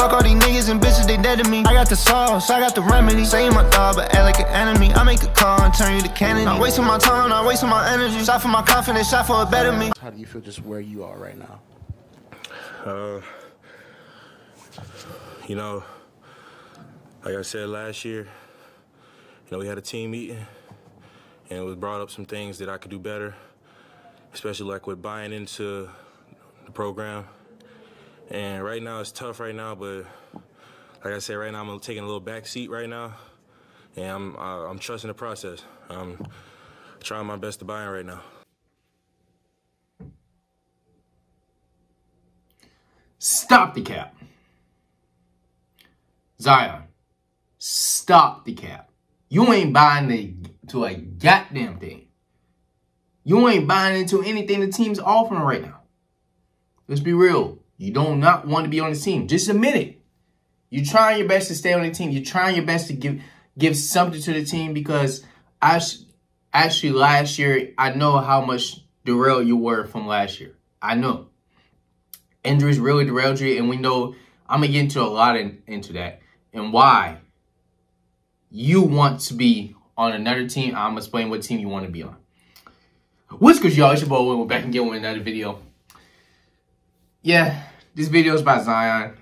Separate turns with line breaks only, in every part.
Fuck all these niggas and bitches, they dead to me. I got the sauce, I got the remedy. Say my dog, but act like an enemy. I make a call and turn you to Kennedy. Not wasting my time, not wasting my energy. Shot for my confidence, shot for a better me.
How do you feel just where you are right now?
Uh, you know, like I said last year, you know, we had a team meeting and it was brought up some things that I could do better, especially like with buying into the program. And right now it's tough right now, but like I said, right now I'm taking a little back seat right now, and I'm uh, I'm trusting the process. I'm trying my best to buy in right now.
Stop the cap. Zion, stop the cap. You ain't buying the, to a goddamn thing. You ain't buying into anything the team's offering right now. Let's be real. You don't not want to be on the team. Just admit it. You're trying your best to stay on the team. You're trying your best to give give something to the team because I actually last year I know how much derailed you were from last year. I know injuries really derailed you, and we know I'm gonna get into a lot in, into that and why you want to be on another team. I'm gonna explain what team you want to be on. What's good, y'all? It's your boy. We're back again with another video. Yeah, this video is about Zion.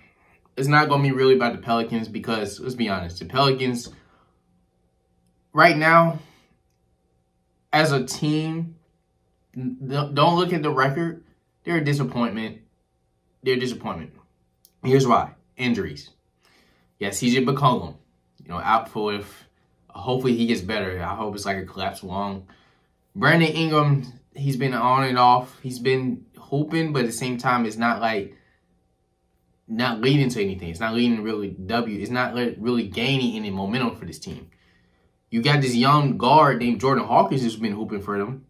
It's not gonna be really about the Pelicans because let's be honest, the Pelicans right now, as a team, don't look at the record. They're a disappointment. They're a disappointment. Here's why. Injuries. Yeah, CJ McCollum, you know, out for if hopefully he gets better. I hope it's like a collapsed lung. Brandon Ingram, he's been on and off. He's been hooping, but at the same time, it's not like not leading to anything. It's not leading really W. It's not really gaining any momentum for this team. You got this young guard named Jordan Hawkins who's been hooping for them.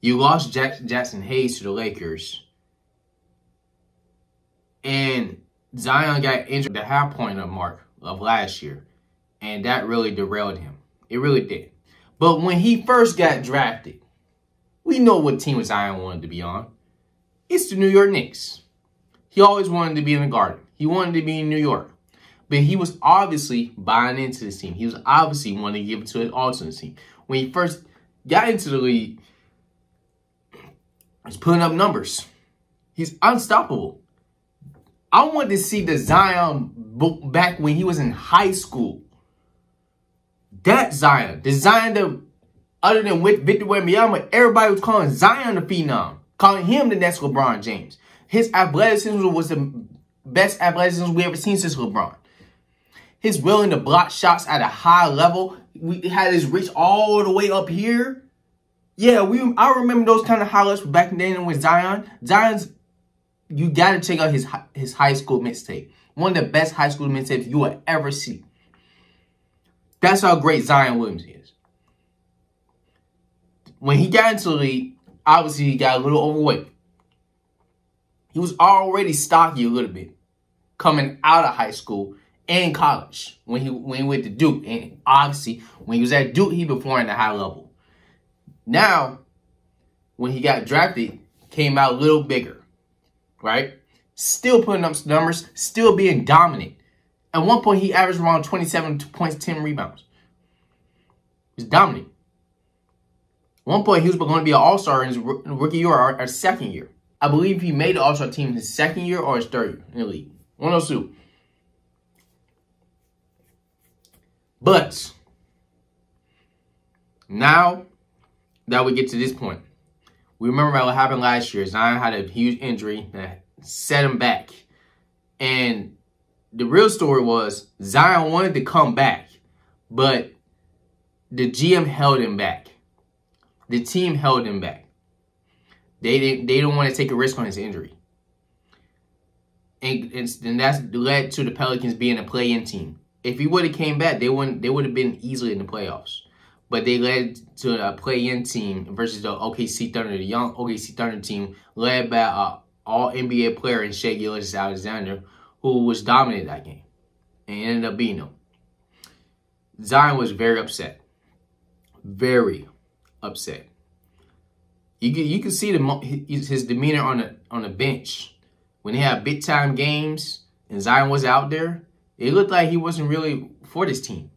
You lost Jack- Jaxson Hayes to the Lakers. And Zion got injured the half point of mark of last year. And that really derailed him. It really did. But when he first got drafted, we know what team Zion wanted to be on. It's the New York Knicks. He always wanted to be in the Garden. He wanted to be in New York. But he was obviously buying into this team. He was obviously wanting to give it to an alternate team. When he first got into the league, he's putting up numbers. He's unstoppable. I want to see the Zion back when he was in high school. That Zion. The Zion that, other than with Victor Wembanyama, everybody was calling Zion the phenom. Calling him the next LeBron James. His athleticism was the best athleticism we ever seen since LeBron. His willing to block shots at a high level. We had his reach all the way up here. Yeah, we I remember those kind of highlights back then with Zion. Zion's you got to check out his his high school mixtape. One of the best high school mixtapes you will ever see. That's how great Zion Williamson is. When he got into the league, obviously he got a little overweight. He was already stocky a little bit coming out of high school and college when he when he went to Duke. And obviously, when he was at Duke, he performed at a high level. Now, when he got drafted, came out a little bigger right? Still putting up numbers, still being dominant. At one point, he averaged around 27 points, 10 rebounds. He's dominant. One point, he was going to be an all-star in his rookie year or, or second year. I believe he made the all-star team his second year or his third in the league. One of those two. But now that we get to this point, we remember what happened last year. Zion had a huge injury that set him back. And the real story was Zion wanted to come back, but the GM held him back. The team held him back. They didn't they don't want to take a risk on his injury. And, and that's led to the Pelicans being a play-in team. If he would have came back, they wouldn't they would have been easily in the playoffs but they led to a play-in team versus the OKC Thunder, the young OKC Thunder team led by uh, a all NBA player in Shai Gilgeous-Alexander, who was dominant that game and ended up beating them. Zion was very upset, very upset. You can you can see the his demeanor on the on the bench when they had big time games. and Zion was out there, it looked like he wasn't really for this team.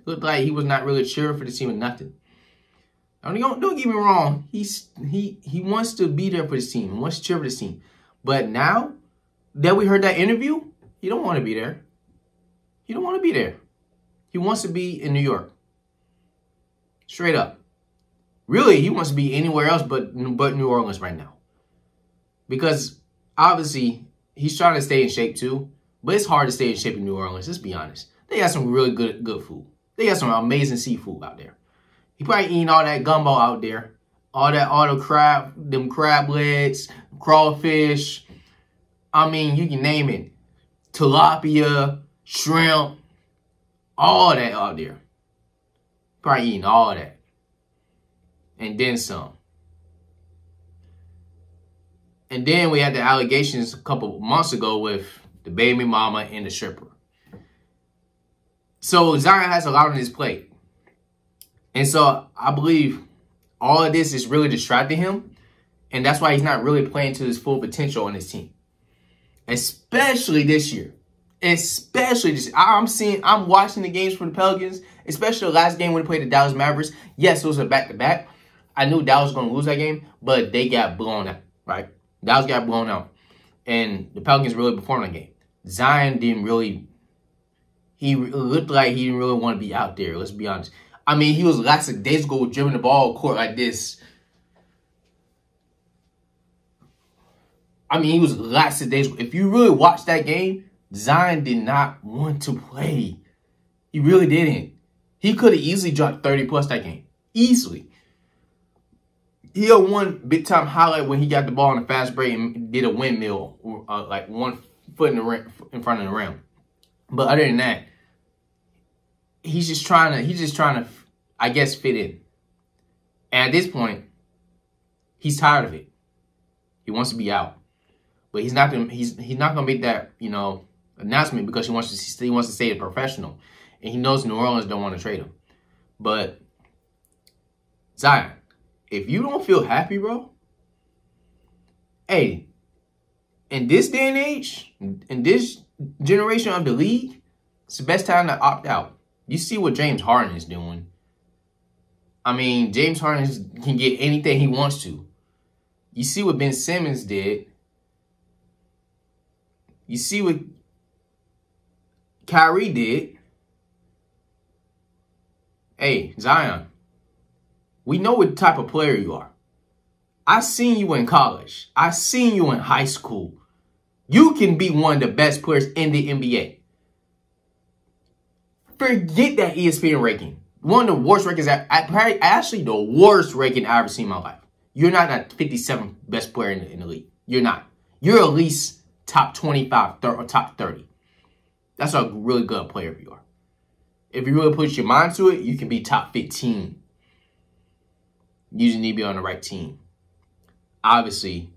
It looked like he was not really cheering for the team or nothing. Now, don't, don't get me wrong. He's he he wants to be there for this team. He wants to cheer for this team. But now that we heard that interview, he don't want to be there. He don't want to be there. He wants to be in New York. Straight up. Really, he wants to be anywhere else but but New Orleans right now. Because obviously he's trying to stay in shape too, but it's hard to stay in shape in New Orleans. Let's be honest. They got some really good good food. They got some amazing seafood out there. He probably eating all that gumbo out there, all that all the crab, them crab legs, crawfish. I mean, you can name it, tilapia, shrimp, all that out there. Probably eating all that, and then some. And then we had the allegations a couple months ago with the baby mama and the stripper. So Zion has a lot on his plate. And so I believe all of this is really distracting him. And that's why he's not really playing to his full potential on his team. Especially this year. Especially this I'm seeing I'm watching the games for the Pelicans, especially the last game when they played the Dallas Mavericks. Yes, it was a back to back. I knew Dallas was gonna lose that game, but they got blown out, right? Dallas got blown out. And the Pelicans really performed that game. Zion didn't really, he looked like he didn't really want to be out there, let's be honest. I mean, he was last days ago dribbling the ball court like this. I mean, he was last days. If you really watch that game, Zion did not want to play. He really didn't. He could have easily dropped 30 plus that game. Easily he had one big time highlight when he got the ball in the fast break and did a windmill, uh, like one foot in the rim, in front of the rim. But other than that, he's just trying to he's just trying to, I guess, fit in. And at this point, he's tired of it. He wants to be out, but he's not gonna he's he's not gonna make that you know announcement because he wants to he wants to stay a professional, and he knows New Orleans don't want to trade him. But Zion, if you don't feel happy, bro, hey, in this day and age, in this generation of the league, it's the best time to opt out. You see what James Harden is doing. I mean, James Harden can get anything he wants to. You see what Ben Simmons did. You see what Kyrie did. Hey, Zion, we know what type of player you are. I seen you in college. I seen you in high school. You can be one of the best players in the NBA. Forget that ESPN ranking. One of the worst rankings, I, I, actually the worst ranking I've ever seen in my life. You're not a 57th best player in the, in the league. You're not. You're at least top 25 or top 30. That's a really good player you are. If you really put your mind to it, you can be top 15 you just need to be on the right team. Obviously,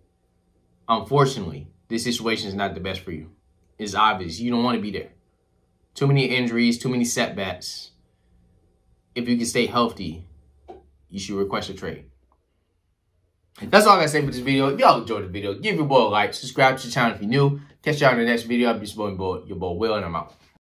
unfortunately, this situation is not the best for you. It's obvious. You don't want to be there. Too many injuries, too many setbacks. If you can stay healthy, you should request a trade. That's all I gotta say for this video. If y'all enjoyed the video, give your boy a like, subscribe to the channel if you're new. Catch y'all in the next video. I'll be supporting your boy Will, and I'm out.